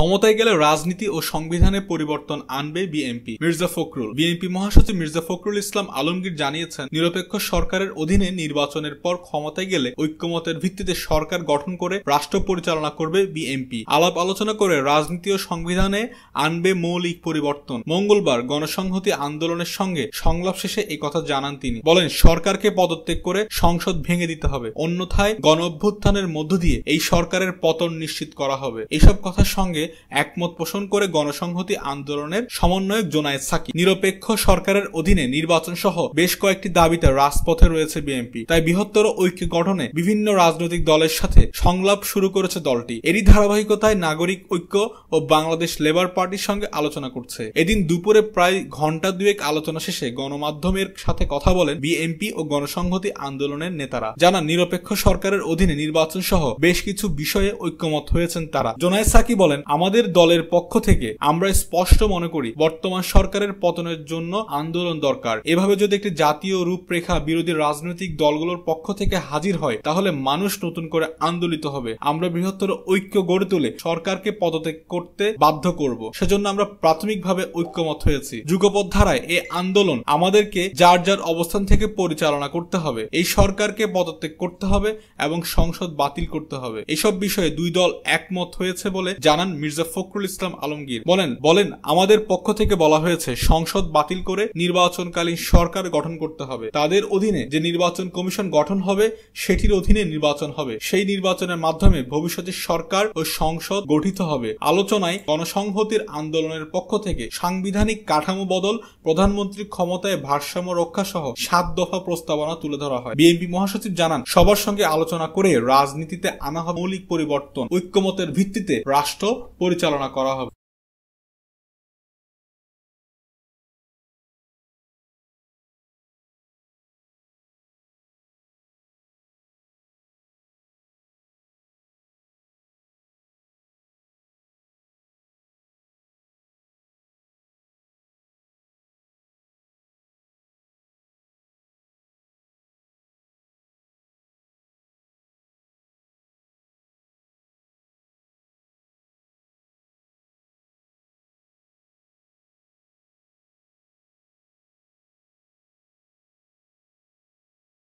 ক্ষমতায় গেলে রাজনীতি ও সংবিধানে পরিবর্তন আনবে বিএনপি। মির্জা ফখরুল। বিএনপি মহাসচিব মির্জা ফখরুল ইসলাম আলমগীর জানিয়েছেন, নিরপেক্ষ সরকারের অধীনে নির্বাচনের পর ক্ষমতায় গেলে ঐক্যমতের ভিত্তিতে সরকার গঠন করে রাষ্ট্র পরিচালনা করবে বিএনপি। আলাপ আলোচনা করে রাজনীতি ও সংবিধানে আনবে মৌলিক পরিবর্তন। মঙ্গলবার গণসংহতি আন্দোলনের সঙ্গে সংলাপ শেষে এই কথা জানান তিনি। বলেন, সরকারকে পদত্যাগ করে সংসদ ভেঙে দিতে হবে। অন্যথায় গণ অভ্যুত্থানের মধ্য দিয়ে এই সরকারের পতন নিশ্চিত করা হবে। এসব কথার সঙ্গে একমত পোষণ করে গণসংহতি আন্দোলনের সমন্বয়ক জোনায়েদ সাকি নিরপেক্ষ সরকারের অধীনে নির্বাচন সহ বেশ কয়েকটি দাবিতে রাজপথে রয়েছে বিএনপি। তাই বৃহত্তর ঐক্য গঠনে বিভিন্ন রাজনৈতিক দলের সাথে সংলাপ শুরু করেছে দলটি। এরই ধারাবাহিকতায় নাগরিক ঐক্য ও বাংলাদেশ লেবার পার্টির সঙ্গে আলোচনা করছে। এদিন দুপুরে প্রায় ঘণ্টা দুয়েক আলোচনা শেষে গণমাধ্যমের সাথে কথা বলেন বিএনপি ও গণসংহতি আন্দোলনের নেতারা। জানা নিরপেক্ষ সরকারের অধীনে নির্বাচন সহ বেশ কিছু বিষয়ে ঐক্যমত হয়েছেন তারা। জোনায়েদ সাকি বলেন আমাদের দলের পক্ষ থেকে আমরা স্পষ্ট মনে করি, বর্তমান সরকারের পতনের জন্য আন্দোলন দরকার। এভাবে যদি একটি জাতীয় রূপরেখা বিরোধী রাজনৈতিক দলগুলোর পক্ষ থেকে হাজির হয়, তাহলে মানুষ নতুন করে আন্দোলিত হবে। আমরা বৃহত্তর ঐক্য গড়ে তুলে সরকারকে পদত্যাগ করতে বাধ্য করব। সেজন্য আমরা প্রাথমিকভাবে ঐক্যমত হয়েছি। যুগপথ ধারায় এই আন্দোলন আমাদেরকে যার যার অবস্থান থেকে পরিচালনা করতে হবে, এই সরকারকে পদত্যাগ করতে হবে এবং সংসদ বাতিল করতে হবে। এসব বিষয়ে দুই দল একমত হয়েছে বলে জানান মির্জা ফখরুল ইসলাম আলমগীর বলেন বলেন, আমাদের পক্ষ থেকে বলা হয়েছে, সংসদ বাতিল করে নির্বাচনকালীন সরকার গঠন করতে হবে। তাদের অধীনে যে নির্বাচন কমিশন গঠন হবে, সেটির অধীনে নির্বাচন হবে। সেই নির্বাচনের মাধ্যমে ভবিষ্যতে সরকার ও সংসদ গঠিত হবে। আলোচনায় গণসংহতির আন্দোলনের পক্ষ থেকে সাংবিধানিক কাঠামো বদল, প্রধানমন্ত্রীর ক্ষমতায় ভারসাম্য রক্ষা সহ সাত দফা প্রস্তাবনা তুলে ধরা হয়। বিএনপি মহাসচিব জানান, সবার সঙ্গে আলোচনা করে রাজনীতিতে আনা হবে মৌলিক পরিবর্তন। ঐক্যমতের ভিত্তিতে রাষ্ট্র পরিচালনা করা হবে।